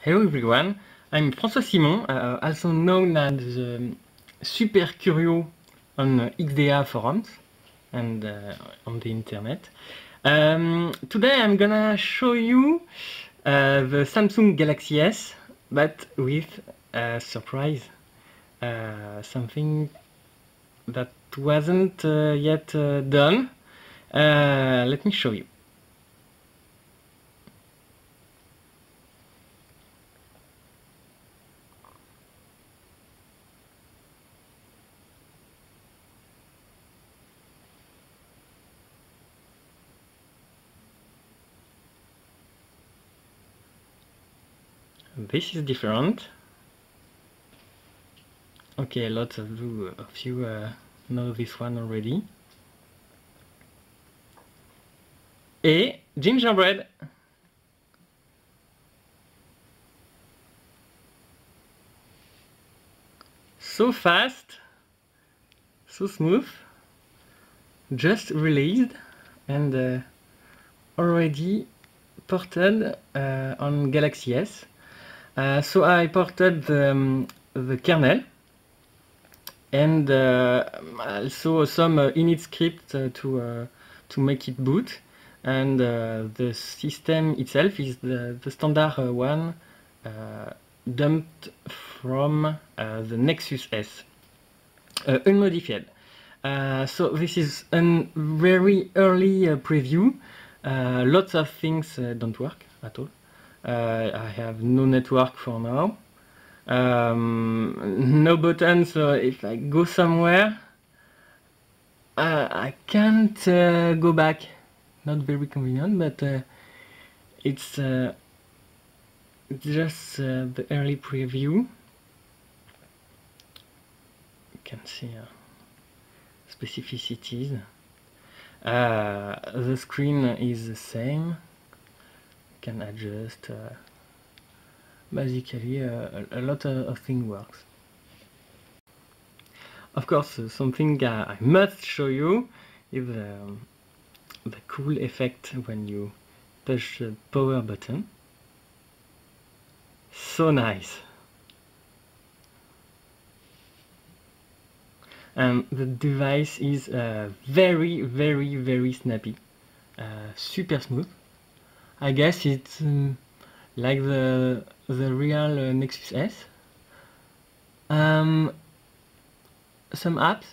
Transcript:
Hello everyone, I'm François Simon, uh, also known as um, Super Curio on XDA forums and uh, on the internet. Um, today I'm gonna show you uh, the Samsung Galaxy S, but with a surprise, uh, something that wasn't uh, yet uh, done. let me show you. This is different. Okay lots of you, of you uh, know this one already. A gingerbread. So fast so smooth just released and uh, already ported uh, on Galaxy S uh, so I ported the, um, the kernel and uh, also some uh, init script uh, to uh, to make it boot and uh, the system itself is the, the standard one dumped from the Nexus S unmodified. so this is a very early preview. lots of things don't work at all. Uh, I have no network for now. Um, no button, so if I go somewhere, uh, I can't uh, go back. Not very convenient, but uh, it's uh, just uh, the early preview. You can see specificities. the screen is the same can adjust uh, basically uh, a, a, lot of, of things works. Of course uh, something I must show you is um, the cool effect when you push the power button. So nice. And the device is uh, very very very snappy. Uh, super smooth I guess it's um, like the the real uh, Nexus S. Um, some apps